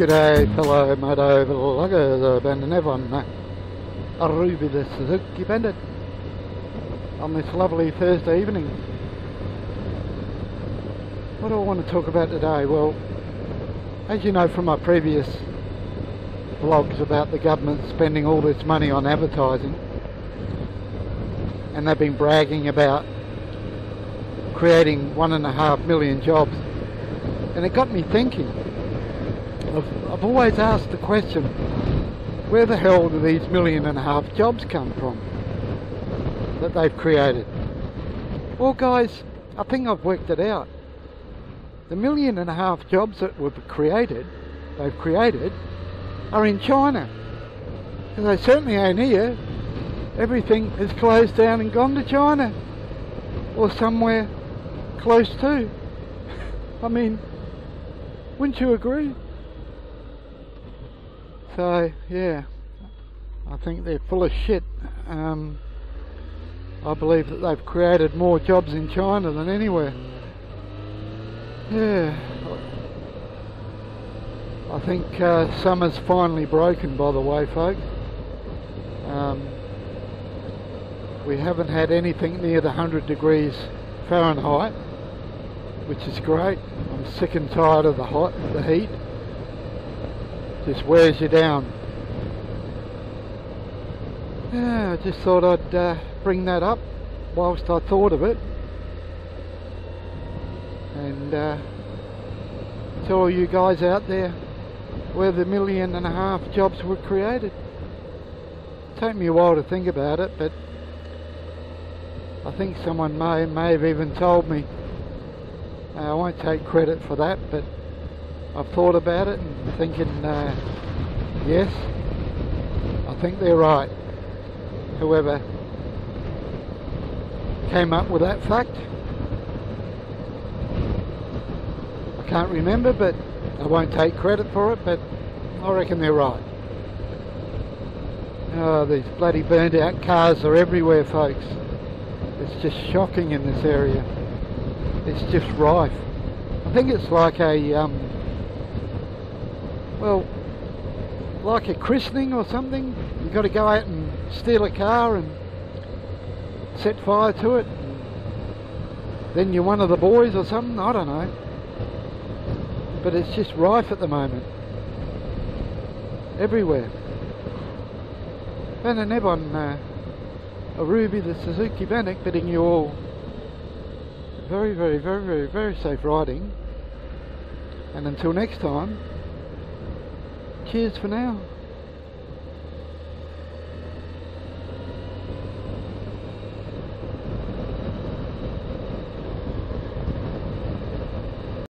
G'day fellow Moto vloggers and everyone Aruby the Suzuki Bandit on this lovely Thursday evening. What do I want to talk about today? Well, as you know from my previous vlogs about the government spending all this money on advertising and they've been bragging about creating one and a half million jobs and it got me thinking I've, I've always asked the question where the hell do these million and a half jobs come from that they've created? Well guys I think I've worked it out. The million and a half jobs that were created they've created are in China. And they certainly ain't here. Everything is closed down and gone to China. Or somewhere close to. I mean wouldn't you agree so yeah I think they're full of shit. Um, I believe that they've created more jobs in China than anywhere. Yeah. I think uh, summer's finally broken by the way folks. Um, we haven't had anything near the 100 degrees Fahrenheit which is great. I'm sick and tired of the hot the heat just wears you down yeah I just thought I'd uh, bring that up whilst I thought of it and uh, tell all you guys out there where the million and a half jobs were created. Take me a while to think about it, but I think someone may may have even told me. Uh, I won't take credit for that, but I've thought about it and thinking, uh, yes, I think they're right. Whoever came up with that fact, I can't remember, but I won't take credit for it, but I reckon they're right. Oh, these bloody burned out cars are everywhere, folks. It's just shocking in this area. It's just rife. I think it's like a, um, well, like a christening or something. You've got to go out and steal a car and set fire to it. Then you're one of the boys or something. I don't know but it's just rife at the moment everywhere and Nebon uh, ruby, the Suzuki Bandit bidding you all very very very very very safe riding and until next time cheers for now